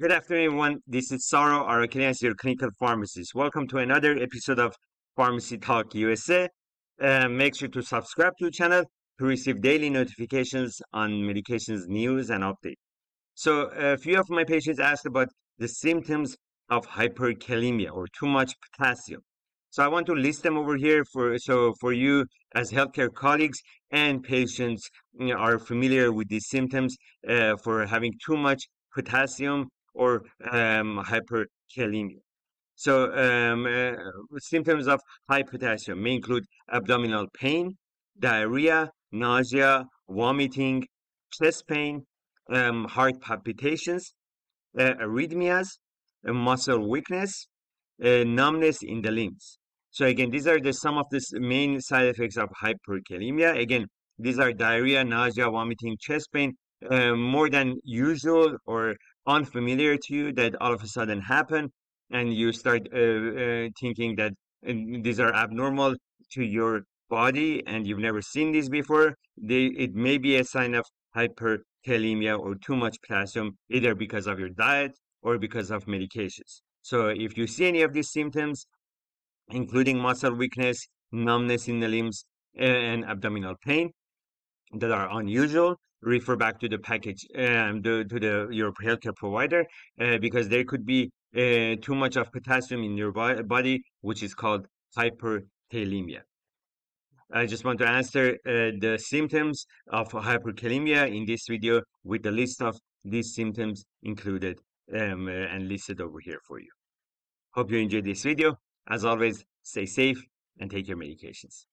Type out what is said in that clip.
Good afternoon, everyone. This is Saro Arakelians, your clinical pharmacist. Welcome to another episode of Pharmacy Talk USA. Uh, make sure to subscribe to the channel to receive daily notifications on medications news and updates. So, a few of my patients asked about the symptoms of hyperkalemia or too much potassium. So, I want to list them over here for so for you as healthcare colleagues and patients you know, are familiar with these symptoms uh, for having too much potassium or um, hyperkalemia. So um, uh, symptoms of high potassium may include abdominal pain, diarrhea, nausea, vomiting, chest pain, um, heart palpitations, uh, arrhythmias, uh, muscle weakness, uh, numbness in the limbs. So again, these are the some of the main side effects of hyperkalemia. Again, these are diarrhea, nausea, vomiting, chest pain, uh, more than usual or unfamiliar to you that all of a sudden happen and you start uh, uh, thinking that uh, these are abnormal to your body and you've never seen these before they it may be a sign of hyperkalemia or too much potassium either because of your diet or because of medications. So if you see any of these symptoms including muscle weakness numbness in the limbs and abdominal pain that are unusual refer back to the package um, to, the your healthcare provider uh, because there could be uh, too much of potassium in your body, which is called hyperkalemia. I just want to answer uh, the symptoms of hyperkalemia in this video with the list of these symptoms included um, uh, and listed over here for you. Hope you enjoyed this video. As always, stay safe and take your medications.